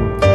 Bye.